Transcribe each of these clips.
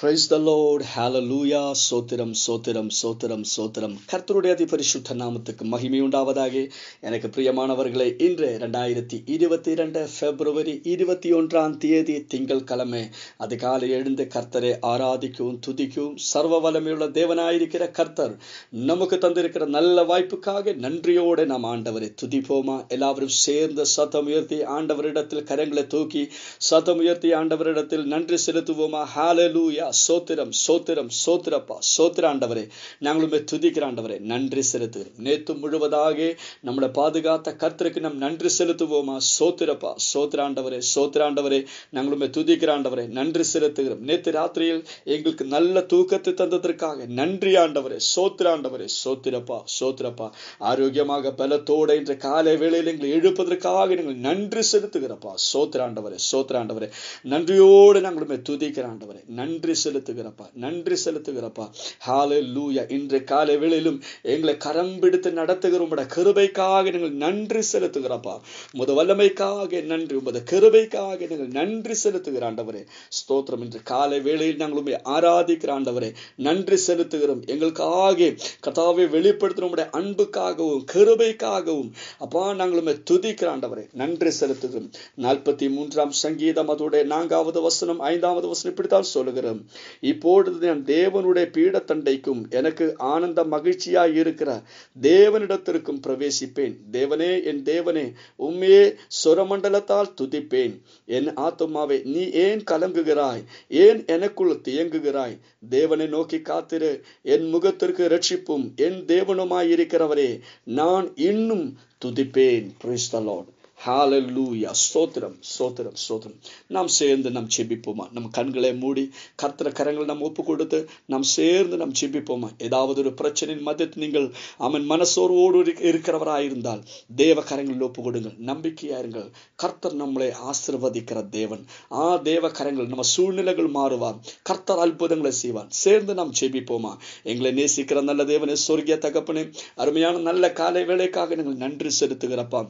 Praise the load ஹாலலூயா சோத்திரம் சோத்திரம் சோத்திரம் சோத்திரம். கர்த்தருடைய அதிபரிசுத்த நாமத்துக்கு மகிமை உண்டாவதாக. எனக்கு பிரியமானவர்களே இன்று ரெண்டாயிரத்தி இருபத்தி இரண்டு பிப்ரவரி இருபத்தி ஒன்றாம் தேதி திங்கள் கிழமை அதிகாலை எழுந்து கர்த்தரை ஆராதிக்கவும் துதிக்கவும் சர்வ வல்லமையுள்ள தேவனாயிருக்கிற கர்த்தர் நமக்கு தந்திருக்கிற நல்ல வாய்ப்புக்காக நன்றியோடு நாம் ஆண்டவரை துதிப்போமா? எல்லாவரும் சேர்ந்த சத்தம் உயர்த்தி ஆண்டவரிடத்தில் கரங்களை தூக்கி சத்தம் உயர்த்தி ஆண்டவரிடத்தில் நன்றி செலுத்துவோமா? ஹாலலூயா சோத்திரம் சோத்திரம் சோத்திரப்பா சோத்திர ஆண்டவரே நாங்களுமே துதிக்கிற ஆண்டவரே. நன்றி செலுத்துகிறோம். நேத்து முழுவதாக நம்மளை பாதுகாத்த கர்த்தருக்கு நம் நன்றி செலுத்துவோமா? சோத்திரப்பா சோத்திர ஆண்டவரே சோத்திர ஆண்டவரே நாங்களுமே துதிக்கிற ஆண்டவரே. நன்றி செலுத்துகிறோம். நேத்து ராத்திரியில் எங்களுக்கு நல்ல தூக்கத்தை தந்ததற்காக நன்றி ஆண்டவரே. சோத்திர ஆண்டவரே சோத்திரப்பா சோத்திரப்பா. ஆரோக்கியமாக பலத்தோட இன்று காலை வேளையில் எங்களை எழுப்பதற்காக நீங்கள் நன்றி செலுத்துகிறப்பா. சோத்திராண்டவரே சோத்திராண்டவரே. நன்றியோடு நாங்களுமே துதிக்கிறாண்டவரே நன்றி செலுத்துகிறப்பா. நன்றி செலுத்துகிறப்பா. ஹாலே லூயா இன்று காலை வேளையிலும் எங்களை கரம் பிடித்து நடத்துகிற உங்களோட கிருபைக்காக நீங்கள் நன்றி செலுத்துகிறப்பா. உமது வல்லமைக்காக நன்றி உமது கிருபைக்காக நீங்கள் நன்றி செலுத்துகிற ஆண்டவரே. ஸ்தோத்திரம். இன்று காலை வேளையில் நாங்கள் உண்மை ஆராதிக்கிற ஆண்டவரே. நன்றி செலுத்துகிறோம். எங்களுக்காக கதாவை வெளிப்படுத்தின உடைய அன்புக்காகவும் கிருபைக்காகவும். அப்பா நாங்கள் உண்மை துதிக்கிற ஆண்டவரே. நன்றி செலுத்துகிறோம். நாற்பத்தி மூன்றாம் சங்கீதம் அதோடைய நான்காவது வசனம் ஐந்தாவது வசனம் இப்படித்தான் சொல்லுகிறோம். இப்பொழுது நான் தேவனுடைய பீடத்தண்டைக்கும் எனக்கு ஆனந்த மகிழ்ச்சியாய் இருக்கிற தேவனிடத்திற்கும் பிரவேசிப்பேன். தேவனே என் தேவனே உண்மையே சுரமண்டலத்தால் துதிப்பேன். என் ஆத்துமாவே நீ ஏன் கலங்குகிறாய்? ஏன் எனக்குள் தியங்குகிறாய்? தேவனை நோக்கி காத்திரு. என் முகத்திற்கு ரட்சிப்பும் என் தேவனுமாயிருக்கிறவரே நான் இன்னும் துதிப்பேன். பிரிஸ்தலோன் ஹாலல்லூயா ஸ்தோத்திரம் ஸ்தோத்திரம் ஸ்தோத்திரம் நாம் சேர்ந்து நாம் செபிப்போமா? நம் கண்களை மூடி கர்த்தர கரங்களை நாம் ஒப்பு கொடுத்து நாம் சேர்ந்து நாம் செபிப்போமா? ஏதாவது ஒரு பிரச்சனையின் மத்தியத்தில் நீங்கள் அவன் மனசோர்வோடு இருக்கிறவராயிருந்தால் தேவ கரங்களில் ஒப்பு கொடுங்கள் நம்பிக்கையா இருங்கள். கர்த்தர் நம்மளை ஆசிர்வதிக்கிற தேவன். ஆ தேவ கரங்கள் நம்ம சூழ்நிலைகள் மாறுவார். கர்த்தர் அற்புதங்களை செய்வான் சேர்ந்து நாம் செபிப்போமா? எங்களை நேசிக்கிற நல்ல தேவனே சொர்க்கிய தகப்பனே அருமையான நல்ல காலை வேலைக்காக நீங்கள் நன்றி செலுத்துகிறப்பா.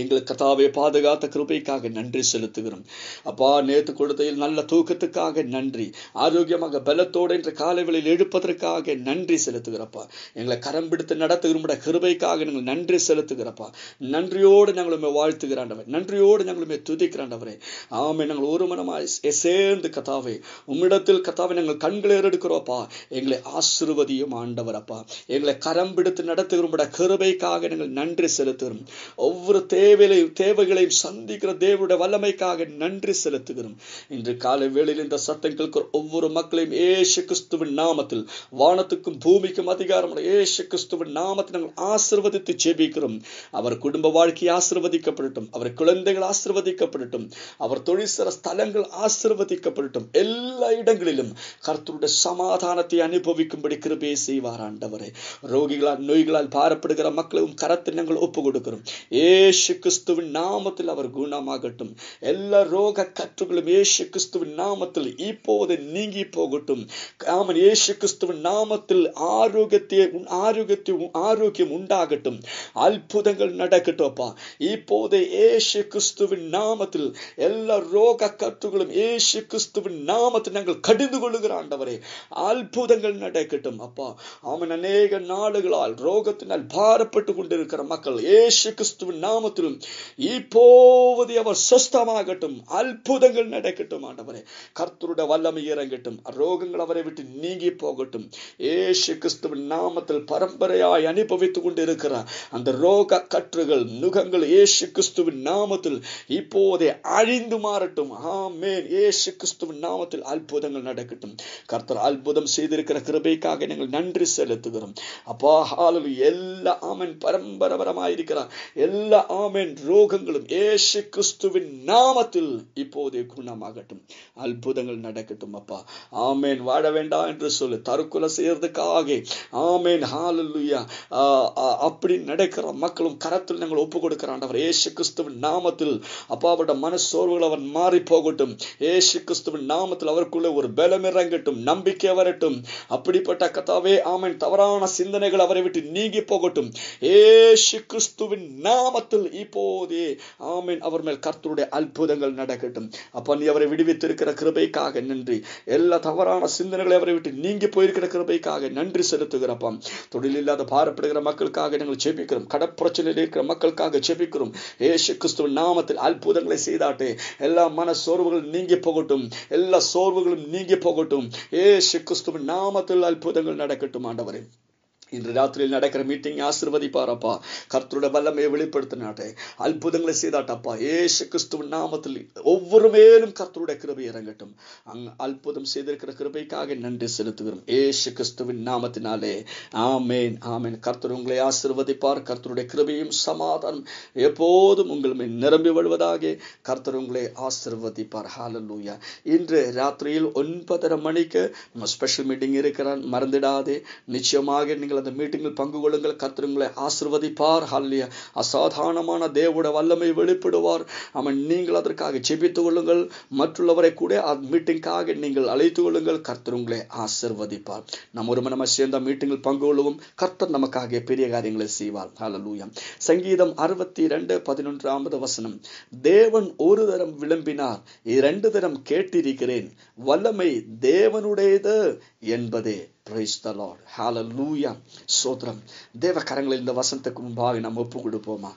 எங்களுக்கு கதாவை பாதுகாத்த கிருபைக்காக நன்றி செலுத்துகிறோம். அப்பா நேத்து கொடுத்தையில் நல்ல தூக்கத்துக்காக நன்றி. ஆரோக்கியமாக பலத்தோடு என்ற காலைகளில் எழுப்பதற்காக நன்றி செலுத்துகிறப்பா. எங்களை கரம் பிடித்து நடத்துகிற கிருபைக்காக நாங்கள் நன்றி செலுத்துகிறப்பா. நன்றியோடு நாங்களுமே வாழ்த்துகிறாண்டவர் நன்றியோடு நாங்களுமே துதிக்கிறாண்டவரே ஆமை நாங்கள் ஒரு மனமாய் சேர்ந்து கதாவை உம்மிடத்தில் கதாவை நாங்கள் கண்களை எடுக்கிறோப்பா எங்களை ஆசிர்வதியும் ஆண்டவர் அப்பா எங்களை கரம் பிடித்து நடத்துகிற கிருபைக்காக நாங்கள் நன்றி செலுத்துகிறோம். ஒவ்வொரு தேவைகளையும் தேவைகளையும் சந்திக்கிற தேவனுடைய வல்லமைக்காக நன்றி செலுத்துகிறோம். இன்று காலை வேளையில் இந்த சத்தம் கேட்கிற ஒவ்வொரு மக்களையும் ஏசு கிறிஸ்துவின் நாமத்தில் வானத்துக்கும் பூமிக்கும் அதிகாரம் ஏசு கிறிஸ்துவின் நாமத்தில் நாங்கள் ஆசிர்வதித்து ஜெபிக்கிறோம். அவர் குடும்ப வாழ்க்கை ஆசிர்வதிக்கப்படட்டும் அவர் குழந்தைகள் ஆசிர்வதிக்கப்படட்டும் அவர் தொழிற்சர ஸ்தலங்கள் ஆசிர்வதிக்கப்படட்டும். எல்லா இடங்களிலும் கர்த்தருடைய சமாதானத்தை அனுபவிக்கும்படி கிருபையை செய்வார் ஆண்டவரே. ரோகிகளால் நோய்களால் பாரப்படுகிற மக்களும் கரத்தில் நாங்கள் ஒப்பு கொடுக்கிறோம் ஏசு கிறிஸ்துவின் நாமத்தில் அவர் குணமாகட்டும். எல்லா ரோக கற்றுகளும் ஏசு கிறிஸ்துவின் நாமத்தில் இப்போது நீங்கி போகட்டும். ஆமன். ஏசு கிறிஸ்துவின் நாமத்தில் ஆரோக்கியத்தை ஆரோக்கியத்தை ஆரோக்கியம் உண்டாகட்டும். அற்புதங்கள் நடக்கட்டும்ப்பா இப்போது ஏசு கிறிஸ்துவின் நாமத்தில் எல்லா ரோக கற்றுகளும் ஏசு கிறிஸ்துவின் நாமத்தில் நாங்கள் கடிந்து கொள்ளுகிற ஆண்டவரே அற்புதங்கள் நடக்கட்டும் அப்பா. அவன் அநேக நாடுகளால் ரோகத்தினால் பாரப்பட்டு கொண்டிருக்கிற மக்கள் ஏசு கிறிஸ்துவின் நாமத்தில் நாமத்திலும் இப்போவது அவர் சொஸ்தமாகட்டும் அற்புதங்கள் நடக்கட்டும் ஆண்டவரே. கர்த்தருடைய வல்லமை இறங்கட்டும் ரோகங்கள் அவரை விட்டு நீங்கி போகட்டும். ஏசு கிறிஸ்துவின் நாமத்தில் பரம்பரையாய் அனுபவித்துக் கொண்டிருக்கிறார். அந்த ரோக கற்றுகள் நுகங்கள் ஏசு கிறிஸ்துவின் நாமத்தில் இப்போதே அழிந்து மாறட்டும். ஆமேன். ஏசு கிறிஸ்துவின் நாமத்தில் அற்புதங்கள் நடக்கட்டும். கர்த்தர் அற்புதம் செய்திருக்கிற கிருபைக்காக நாங்கள் நன்றி செலுத்துகிறோம். அப்பா ஹாலு எல்லா ஆமன். பரம்பரபரமாயிருக்கிறார் எல்லா ஆமன். ஆமேன் ரோகங்களும் ஏசு கிறிஸ்துவின் நாமத்தில் இப்போதே குணமாகட்டும். அற்புதங்கள் நடக்கட்டும் அப்பா. ஆமேன். வாழ வேண்டாம் என்று சொல்லு. தற்கொலை செய்யறதுக்காக ஆமேன். ஹாலலுயா அப்படி நடக்கிற மக்களும் கரத்தில் நாங்கள் ஒப்பு கொடுக்கிறாண்டவர் ஏசு கிறிஸ்துவின் நாமத்தில் அப்பாவோட மனசோர்வுகள் அவன் மாறி போகட்டும். ஏசு கிறிஸ்துவின் நாமத்தில் அவருக்குள்ள ஒரு பலம் இறங்கட்டும். நம்பிக்கை வரட்டும். அப்படிப்பட்ட கதாவே ஆமேன். தவறான சிந்தனைகள் அவரை விட்டு நீங்கி போகட்டும். ஏசு கிறிஸ்துவின் நாமத்தில் இப்போதே ஆமீன். அவர் மேல் கர்த்தருடைய அற்புதங்கள் நடக்கட்டும். அப்போ நீ அவரை விடுவித்திருக்கிற கிருபைக்காக நன்றி. எல்லா தவறான சிந்தனைகளை அவரை விட்டு நீங்கி போயிருக்கிற கிருபைக்காக நன்றி செலுத்துகிறப்பா தொழில் இல்லாத பாரப்படுகிற மக்களுக்காக நாங்கள் செபிக்கிறோம் கடப்பிரச்சனையில் இருக்கிற மக்களுக்காக செபிக்கிறோம் ஏசு கிறிஸ்துவின் நாமத்தில் அற்புதங்களை செய்தாட்டே எல்லா மன சோர்வுகளும் நீங்கி போகட்டும். எல்லா சோர்வுகளும் நீங்கி போகட்டும். ஏசு கிறிஸ்துவின் நாமத்தில் அற்புதங்கள் நடக்கட்டும் ஆண்டவரே. இன்று ராத்திரியில் நடக்கிற மீட்டிங் ஆசிர்வதிப்பாரப்பா. கர்த்தருடைய வல்லமையை வெளிப்படுத்தினாட்டே அற்புதங்களை செய்தாட்டப்பா. ஏசு கிறிஸ்துவின் நாமத்தில் ஒவ்வொரு மேலும் கர்த்தருடைய கிருபை இறங்கட்டும். அங் அற்புதம் செய்திருக்கிற கிருபைக்காக நன்றி செலுத்துகிறோம். ஏசு கிறிஸ்துவின் நாமத்தினாலே. ஆமேன் ஆமேன். கர்த்தர் உங்களை ஆசிர்வதிப்பார். கர்த்தருடைய கிருபையும் சமாதானம் எப்போதும் உங்களுமே நிரம்பி வருவதாக கர்த்தர் உங்களை ஆசிர்வதிப்பார். ஹாலலூயா இன்று ராத்திரியில் ஒன்பதரை மணிக்கு நம்ம ஸ்பெஷல் மீட்டிங் இருக்கிறான் மறந்துடாதே. நிச்சயமாக நீங்கள் அந்த மீட்டிங்கில் பங்கு கொள்ளுங்கள். கர்த்தர் உங்களை ஆசிர்வதிப்பார். ஹல்லியா அசாதாரணமான தேவோட வல்லமை வெளிப்படுவார். அவன் நீங்கள் அதற்காக ஜெபித்துக் கொள்ளுங்கள். மற்றுள்ளவரை கூட அந்த மீட்டிங்காக நீங்கள் அழைத்துக் கொள்ளுங்கள். கர்த்தர் உங்களை ஆசிர்வதிப்பார். நம்ம ஒரு நம்ம சேர்ந்த மீட்டிங்கில் பங்கு கொள்ளுவோம். கர்த்தர் நமக்காக பெரிய காரியங்களை செய்வார். ஹalleluya சங்கீதம் அறுபத்தி ரெண்டு பதினொன்றாவது வசனம். தேவன் ஒரு தரம் விளம்பினார். இரண்டு தரம் கேட்டிருக்கிறேன். வல்லமை தேவனுடையது. என்பதே. பிரைஸ் த லார்ட் ஹalleluya சோத்ரம் தேவ கரங்களில் இந்த வசனத்துக்கு முன்பாக நாம் ஒப்பு கொடுப்போமா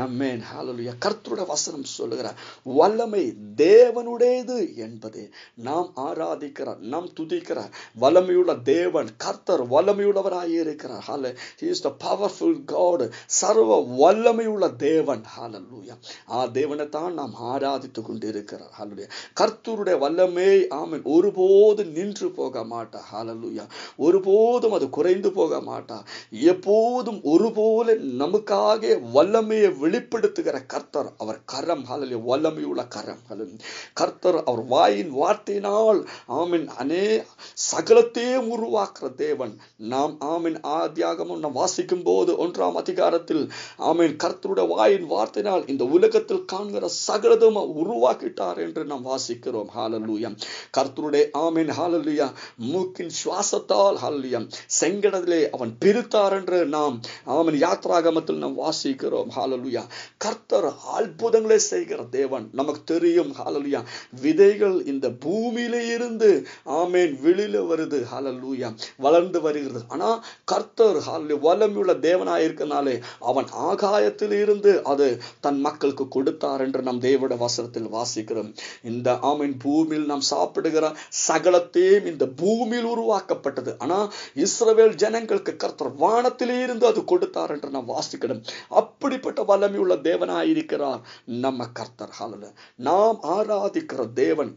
ஆமேன் ஹால லூயா கர்த்தருடைய வசனம் சொல்லுகிறார் வல்லமை தேவனுடையது என்பதே. நாம் ஆராதிக்கிற நாம் துதிக்கிற வல்லமையுள்ள தேவன் கர்த்தர் வல்லமையுள்ளவராக இருக்கிறார். ஹால இஸ் த பவர்ஃபுல் காடு சர்வ வல்லமையுள்ள தேவன். ஹalleluya ஆ தேவனை தான் நாம் ஆராதித்து கொண்டு இருக்கிறார் ஹalleluya கர்த்தருடைய வல்லமை ஆமென் ஒருபோது நின்று போக மாட்டா ஹalleluya ஒருபோதும் அது குறைந்து போக மாட்டா. எப்போதும் ஒருபோல நமக்காக வல்லமையை வெளிப்படுத்துகிற கர்த்தர் அவர் கரம். ஹalleluya வல்லமையுள்ள கரம். ஹalleluya கர்த்தர் அவர் வாயின் வார்த்தையினால் ஆமின் அனே சகலத்தையும் உருவாக்குற தேவன். நாம் ஆமின் ஆதியாகமும் நாம் வாசிக்கும் போது ஒன்றாம் அதிகாரத்தில் ஆமின் கர்த்தருடைய வாயின் வார்த்தையினால் இந்த உலகத்தில் காண்கிற சகலதும் உருவாக்கிட்டார் என்று நாம் வாசிக்கிறோம். ஹalleluya கர்த்தருடைய ஆமின். ஆமென் ஹalleluya மூக்கின் சுவாசத்தால் ஹalleluya செங்கடத்திலே அவன் பிரித்தார் என்று நாம் அவன் யாத்ராகமத்தில் நாம் வாசிக்கிறோம் ஹாலலுயா கர்த்தர் அற்புதங்களை செய்கிற தேவன் நமக்கு தெரியும் ஹாலலுயா விதைகள் இந்த பூமியிலே இருந்து ஆமேன் வெளியில வருது ஹாலலுயா வளர்ந்து வருகிறது. ஆனா கர்த்தர் வல்லமையுள்ள தேவனாயிருக்கனாலே அவன் ஆகாயத்தில் இருந்து அது தன் மக்களுக்கு கொடுத்தார் என்று நம் தேவட வசனத்தில் வாசிக்கிறோம். இந்த ஆமீன் பூமியில் நாம் சாப்பிடுகிற சகலத்தையும் இந்த பூமியில் உருவாக்கப்பட்டது. ஆனா இஸ்ரவேல் ஜனங்களுக்கு கர்த்தர் வானத்திலே இருந்து அது கொடுத்தார் என்று நாம் வாசிக்கணும். அப்படிப்பட்ட வல்லமையுள்ள தேவனாயிருக்கிறார் நம்ம கர்த்தர். ஹalleluya. நாம் ஆராதிக்கிற தேவன்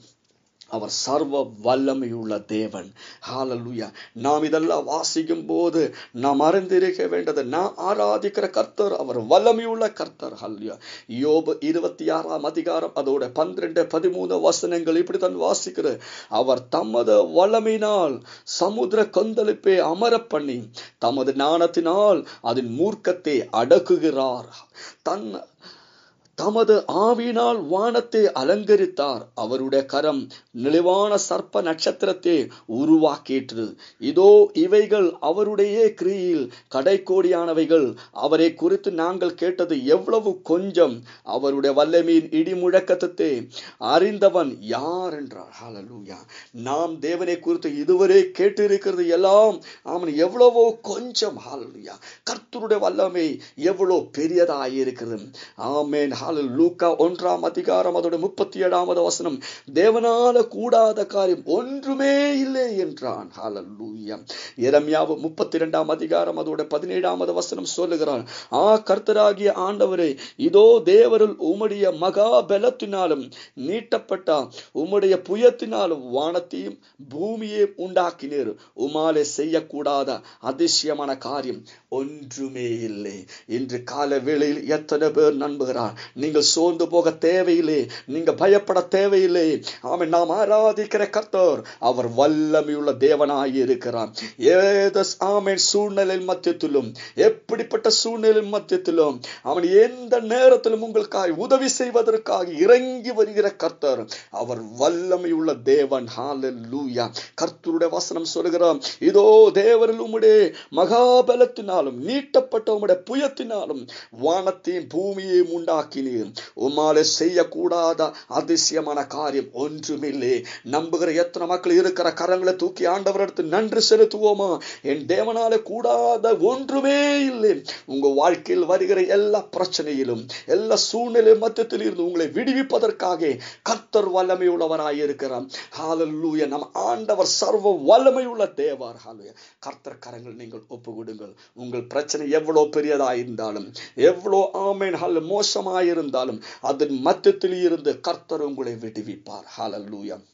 அவர் சர்வ வல்லமையுள்ள தேவன். ஹாலலுயா நாம் இதெல்லாம் வாசிக்கும் போது நாம் அறிந்திருக்க வேண்டது நான் ஆராதிக்கிற கர்த்தர் அவர் வல்லமையுள்ள கர்த்தர். ஹல்லுயா யோபு இருபத்தி ஆறாம் அதிகாரம் அதோட பன்னிரெண்டு பதிமூணு வசனங்கள் இப்படித்தான் வாசிக்கிற. அவர் தமது வல்லமையினால் சமுத்திர கொந்தளிப்பை அமர பண்ணி தமது ஞானத்தினால் அதன் மூர்க்கத்தை அடக்குகிறார். தன் தமது ஆவினால் வானத்தை அலங்கரித்தார். அவருடைய கரம் நிலைவான சர்ப்ப நட்சத்திரத்தை உருவாக்கிற்று. இதோ இவைகள் அவருடைய கிரியில் கடைக்கோடியானவைகள். அவரை குறித்து நாங்கள் கேட்டது எவ்வளவு கொஞ்சம். அவருடைய வல்லமையின் இடி முழக்கத்தை அறிந்தவன் யார் என்றார். ஹalleluya நாம் தேவனை குறித்து இதுவரை கேட்டிருக்கிறது எல்லாம் அவன் எவ்வளவோ கொஞ்சம். ஹalleluya கர்த்தருடைய வல்லமை எவ்வளவு பெரியதாயிருக்கிறது. ஆமேன் லூக்கா ஒன்றாம் அதிகாரம் அதோட முப்பத்தி ஏழாவது வசனம். தேவனால கூடாத காரியம் ஒன்றுமே இல்லை என்றான். ஹalleluya எரமியாவு முப்பத்தி இரண்டாம் அதிகாரம் அதோட பதினேழாவது வசனம் சொல்லுகிறான் ஆ கர்த்தராகிய ஆண்டவரே இதோ தேவருள் உம்முடைய மகா பலத்தினாலும் நீட்டப்பட்ட உம்முடைய புயத்தினாலும் வானத்தையும் பூமியையும் உண்டாக்கினீர். உமாலே செய்யக்கூடாத அதிசயமான காரியம் ஒன்றுமே இல்லை. இன்று கால வேளையில் எத்தனை பேர் நம்புகிறார் நீங்கள் சோர்ந்து போக தேவையில்லை. நீங்க பயப்பட தேவையில்லை. ஆமென். நாம் ஆராதிக்கிற கத்தோர் அவர் வல்லமையுள்ள தேவனாய் இருக்கிறார். ஏத ஆமென். சூழ்நிலை மத்தியத்திலும் எப்படிப்பட்ட சூழ்நிலை மத்தியத்திலும் அவன் எந்த நேரத்திலும் உங்களுக்காக உதவி செய்வதற்காக இறங்கி வருகிற கர்த்தர் அவர் வல்லமையுள்ள தேவன். ஹalleluya கர்த்தருடைய வசனம் சொல்கிறார் இதோ தேவரில் உம்முடைய மகாபலத்தினாலும் நீட்டப்பட்ட உம்முடைய புயத்தினாலும் வானத்தையும் பூமியையும் உண்டாக்கி உண்டாக்கினீர் உம்மாலே செய்யக்கூடாத அதிசயமான காரியம் ஒன்றுமில்லை. நம்புகிற எத்தனை மக்கள் இருக்கிற கரங்களை தூக்கி ஆண்டவரிடத்து நன்றி செலுத்துவோமா? என் தேவனால கூடாத ஒன்றுமே இல்லை. உங்க வாழ்க்கையில் வருகிற எல்லா பிரச்சனையிலும் எல்லா சூழ்நிலை மத்தியத்தில் இருந்து உங்களை விடுவிப்பதற்காக கர்த்தர் வல்லமை உள்ளவராய் இருக்கிறார் நம் ஆண்டவர் சர்வ வல்லமை உள்ள தேவர். ஹalleluya கர்த்தர் கரங்கள் நீங்கள் ஒப்பு கொடுங்கள் உங்கள் பிரச்சனை எவ்வளவு பெரியதா இருந்தாலும் எவ்வளவு ஆமேன். ஹல் இருந்தாலும் அதன் மத்தியத்தில் இருந்து கர்த்தர் உங்களை விடுவிப்பார். ஹாலல்லூயம்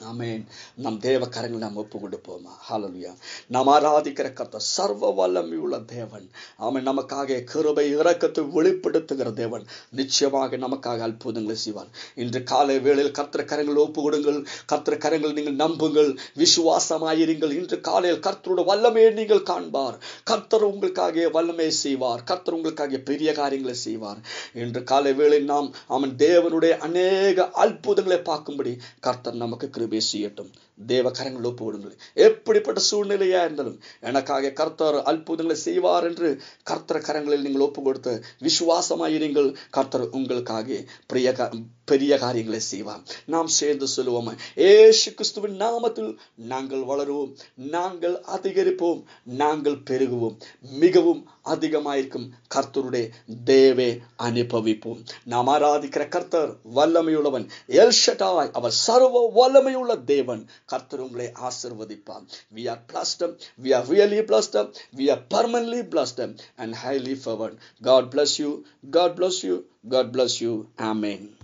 ஆமேன். நம் தேவ கரங்கள் நாம் ஒப்பு கொடுப்போமா ஹாலலுயா நாம் ஆராதிக்கிற கர்த்தர் சர்வ வல்லமை உள்ள தேவன். ஆமென். நமக்காக கிருபை இறக்கத்தை வெளிப்படுத்துகிற தேவன். நிச்சயமாக நமக்காக அற்புதங்களை செய்வார். இன்று காலை வேளையில் கர்த்தர் கரங்கள் ஒப்பு கொடுங்கள் கர்த்தர் கரங்கள் நீங்கள் நம்புங்கள். விசுவாசமாயிருங்கள். இன்று காலையில் கர்த்தரோட வல்லமையை நீங்கள் காண்பார். கர்த்தர் உங்களுக்காக வல்லமை செய்வார். கர்த்தர் உங்களுக்காக பெரிய காரியங்களை செய்வார். இன்று காலை வேளை நாம் அவன் தேவனுடைய அநேக அற்புதங்களை பார்க்கும்படி கர்த்தர் நமக்கு கிருபை செய்யட்டும் தேவ கரங்கள் ஒப்பு விடுங்கள் எப்படிப்பட்ட சூழ்நிலையா இருந்தாலும் எனக்காக கர்த்தர் அற்புதங்களை செய்வார் என்று கர்த்தர் கரங்களில் நீங்கள் ஒப்பு கொடுத்து விசுவாசமாயிருங்கள். கர்த்தர் உங்களுக்காக பிரிய பெரிய காரியங்களை செய்வார் நாம் சேர்ந்து சொல்லுவோம் ஏசு கிறிஸ்துவின் நாமத்தில் நாங்கள் வளருவோம் நாங்கள் அதிகரிப்போம் நாங்கள் பெருகுவோம் மிகவும் அதிகமாயிருக்கும் கர்த்தருடைய தேவே அனுபவிப்போம். நாம் ஆராதிக்கிற கர்த்தர் வல்லமையுள்ளவன் எல்ஷட்டாய் அவர் சர்வ வல்லமையுள்ள தேவன். கர்த்தர் உங்களை ஆசிர்வதிப்பார். We are blessed we are really blessed we are permanently blessed and highly favoured God bless you God bless you god bless you. Amen.